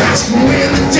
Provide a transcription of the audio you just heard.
Just day.